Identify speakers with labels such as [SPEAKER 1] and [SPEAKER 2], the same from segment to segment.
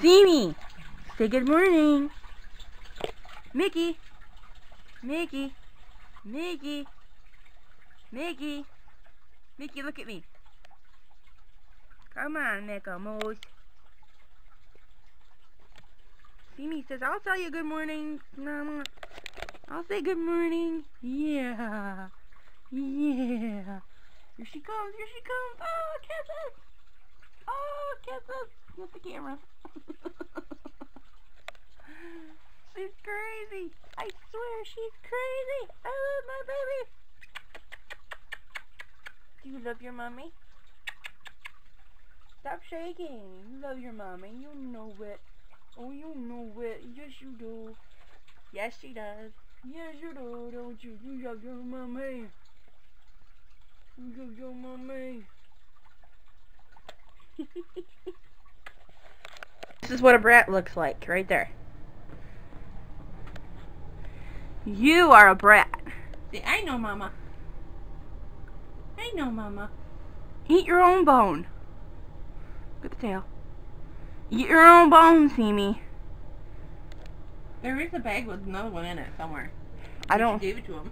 [SPEAKER 1] See me. Say good morning. Mickey. Mickey. Mickey. Mickey. Mickey, look at me. Come on, Mouse. See me says, I'll tell you good morning. I'll say good morning. Yeah. Yeah. Here she comes. Here she comes. Oh, kisses. Oh, kisses. With the camera. she's crazy. I swear she's crazy. I love my baby. Do you love your mommy? Stop shaking. You love your mommy. You know it. Oh, you know it. Yes, you do. Yes, she does. Yes, you do, don't you? You love your mommy. You love your mommy. this is what a brat looks like, right there. You are a brat. See, I know, Mama. I know, Mama. Eat your own bone. Look at the tail. Eat your own bone, see me.
[SPEAKER 2] There is a bag with another one in it somewhere.
[SPEAKER 1] I don't.
[SPEAKER 2] Gave it to him.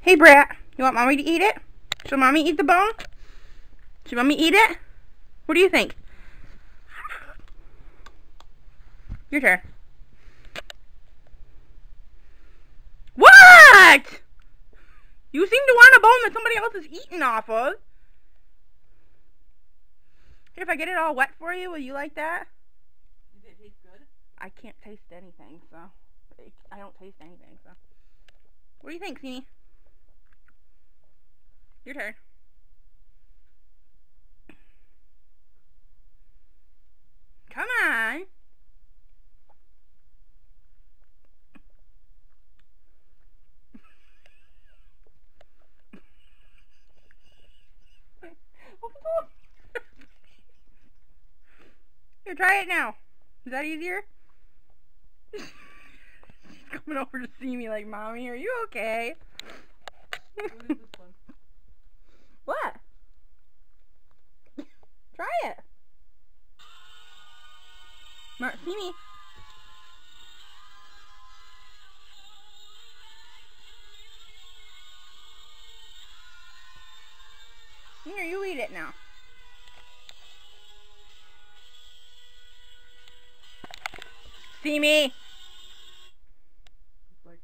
[SPEAKER 1] Hey, Brat. You want Mommy to eat it? Should Mommy eat the bone? Should Mommy eat it? What do you think? Your turn. What? You seem to want a bone that somebody else is eating off of. Here, if I get it all wet for you, will you like that?
[SPEAKER 2] Does it taste good?
[SPEAKER 1] I can't taste anything, so I don't taste anything, so. What do you think, Feeny? Your turn. Come on. Here, try it now. Is that easier? She's coming over to see me like, Mommy, are you okay?
[SPEAKER 2] What is this one?
[SPEAKER 1] What? Try it. Mark, see me. Here, you eat it now. See me?
[SPEAKER 2] Like.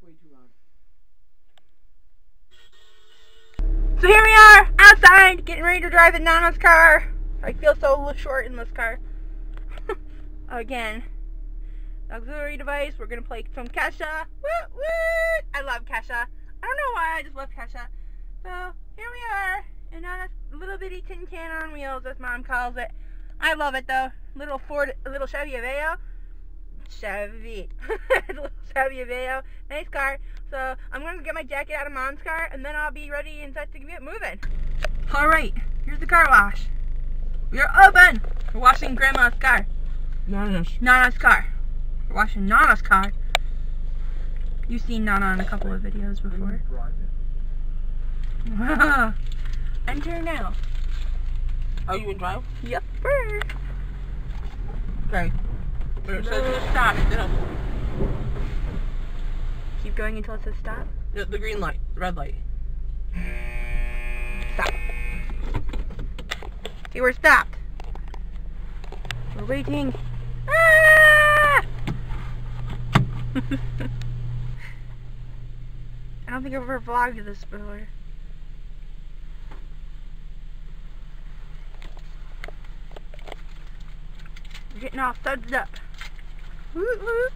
[SPEAKER 1] So here we are, outside, getting ready to drive in Nana's car. I feel so little short in this car. Again. Auxiliary device, we're gonna play some Kesha. Woo woo! I love Kesha. I don't know why, I just love Kesha. So, here we are, in Nana's little bitty tin can on wheels, as mom calls it. I love it though. Little Ford, little Chevy Aveo. Chevy. Chevy Aveo. Nice car. So I'm going to get my jacket out of mom's car and then I'll be ready and set to get moving. Alright, here's the car wash. We are open. We're washing grandma's car.
[SPEAKER 2] Nana's.
[SPEAKER 1] Nana's car. We're washing Nana's car. You've seen Nana in a couple of videos before. Enter now.
[SPEAKER 2] Are you in drive?
[SPEAKER 1] Yep.
[SPEAKER 2] Okay. Where it says stop, then
[SPEAKER 1] Keep going until it says stop.
[SPEAKER 2] the, the green light, the red light.
[SPEAKER 1] Stop. Okay, we're stopped. We're waiting. Ah! I don't think I've ever vlogged this before. We're getting all sudsed up. Mm-hmm.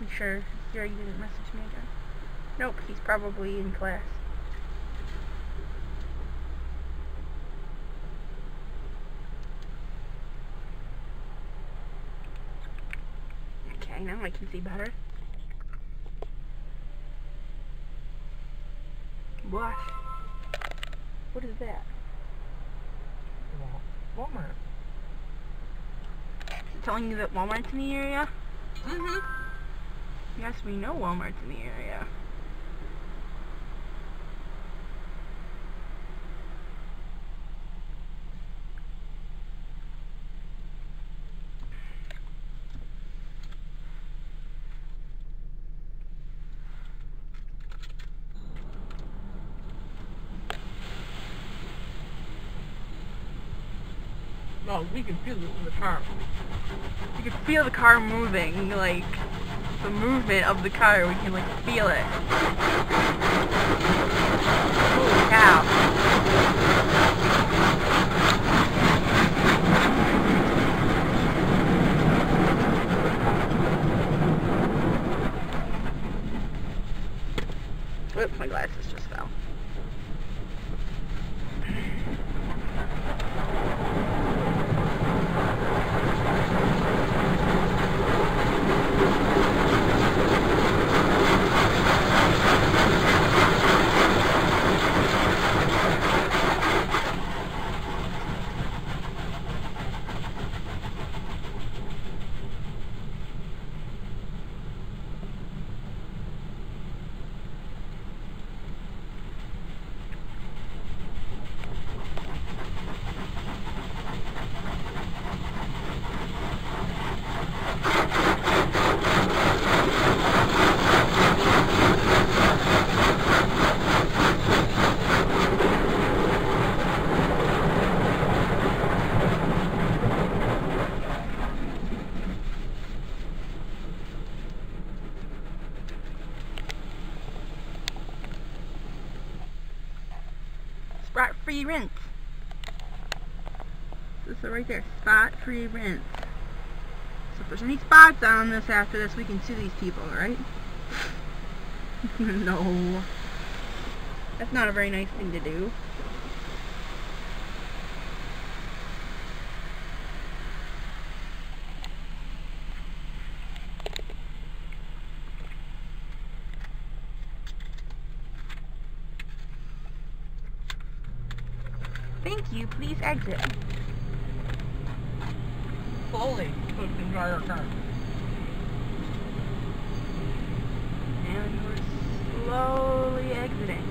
[SPEAKER 1] I'm sure Gary didn't message me again. Nope, he's probably in class. Okay, now I can see better. What? What is that?
[SPEAKER 2] Walmart.
[SPEAKER 1] Telling you that Walmart's in the area?
[SPEAKER 2] Mm-hmm.
[SPEAKER 1] Yes, we know Walmart's in the area.
[SPEAKER 2] Well, we can feel the car.
[SPEAKER 1] You can feel the car moving, like the movement of the car. We can like feel it. Holy cow! Whoops, my glasses just fell. Spot free rinse. This is right there. Spot free rinse. So if there's any spots on this after this, we can sue these people, right? no. That's not a very nice thing to do. Exit.
[SPEAKER 2] Slowly, can drive our car.
[SPEAKER 1] And we're slowly exiting.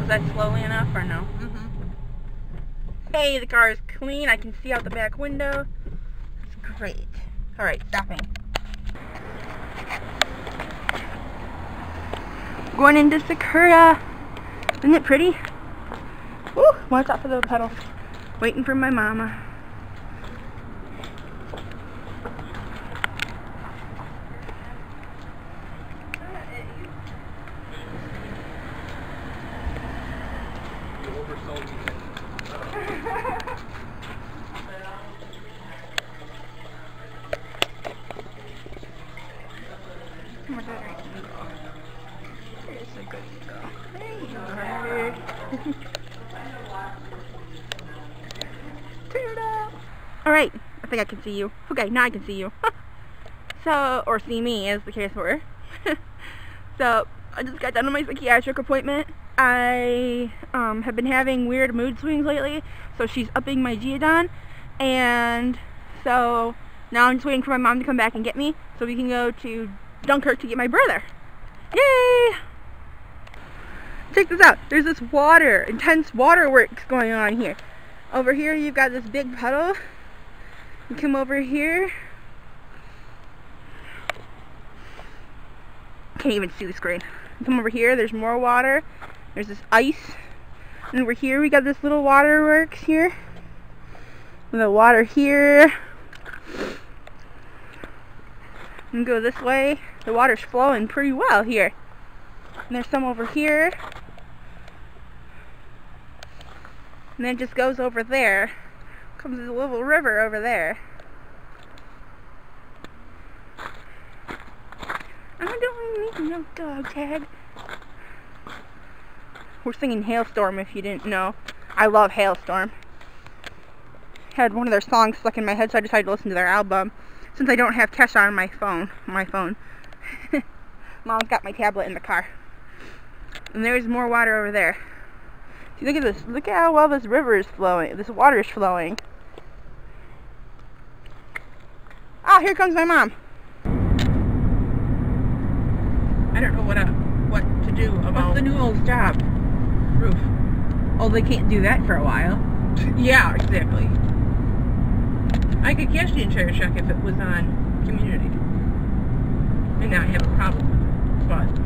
[SPEAKER 1] Was that slowly enough or no?
[SPEAKER 2] Mm-hmm.
[SPEAKER 1] Hey, the car is clean. I can see out the back window. Great. Alright, stopping. Going into Sakura. Isn't it pretty? Woo! Watch out for the pedals. Waiting for my mama. Where's that right eagle? A good are. Ta-da! Alright, I think I can see you. Okay, now I can see you. so, or see me, as the case were. so, I just got done with my psychiatric appointment. I um, have been having weird mood swings lately, so she's upping my Geodon. And so, now I'm just waiting for my mom to come back and get me, so we can go to Dunkirk to get my brother. Yay! Check this out. There's this water, intense waterworks going on here. Over here you've got this big puddle. You come over here. Can't even see the screen. Come over here, there's more water. There's this ice. And over here we got this little waterworks here. And the water here. And go this way. The water's flowing pretty well here. And there's some over here. And then it just goes over there. Comes the little river over there. I don't need no dog tag. We're singing Halestorm if you didn't know. I love Halestorm. Had one of their songs stuck in my head so I decided to listen to their album. Since I don't have Kesha on my phone. My phone. Mom's got my tablet in the car. And there's more water over there. See, look at this. Look at how well this river is flowing. This water is flowing. Ah, here comes my mom.
[SPEAKER 2] I don't know what uh, what to do about
[SPEAKER 1] What's the new old's job?
[SPEAKER 2] roof.
[SPEAKER 1] Oh, they can't do that for a while.
[SPEAKER 2] Yeah, exactly. I could cash the entire check if it was on community. And now I have a problem. But